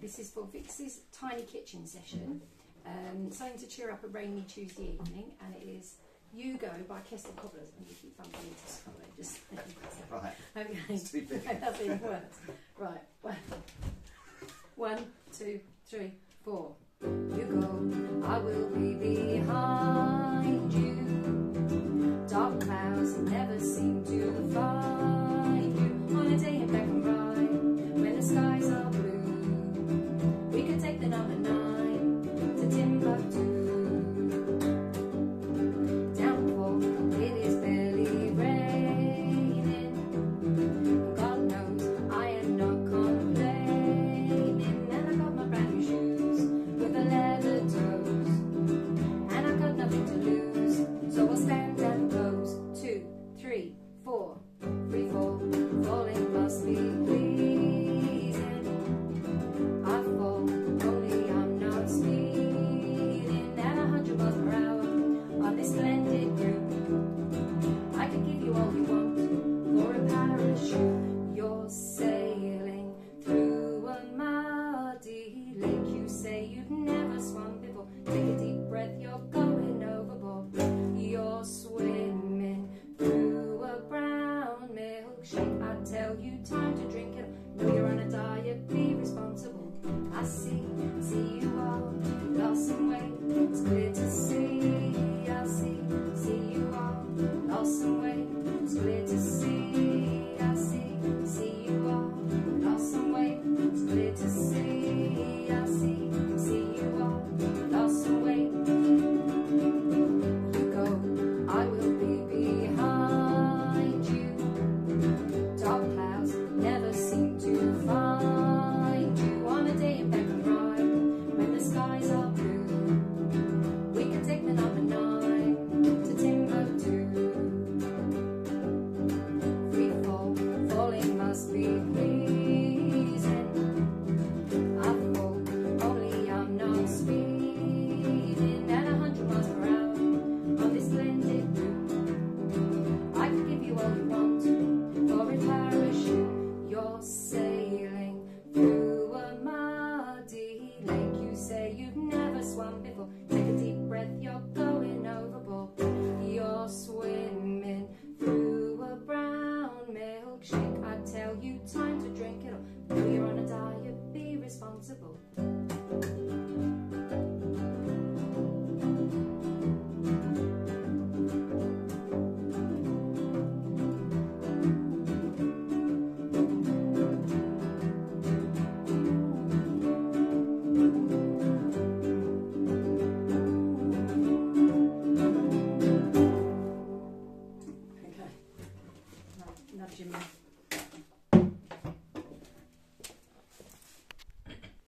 This is for Vix's tiny kitchen session. Um, something to cheer up a rainy Tuesday evening, and it is You Go by Keston Cobblers. And you keep bumping into just. Right. Okay. It's too big. That's even worse. Right. One, one, two, three, four. You go, I will be behind you. Dark clouds never seem to find three, tell you, time to drink it. No, you're on a diet, be responsible. I see, see you are lost some way. It's clear to see. I see, see you are lost some way. It's clear to see. I see, see you are lost some way. It's clear to before. Take a deep breath, you're going overboard. You're swimming through a brown milkshake. I tell you, time to drink it all. Though you're on a diet, be responsible. Not.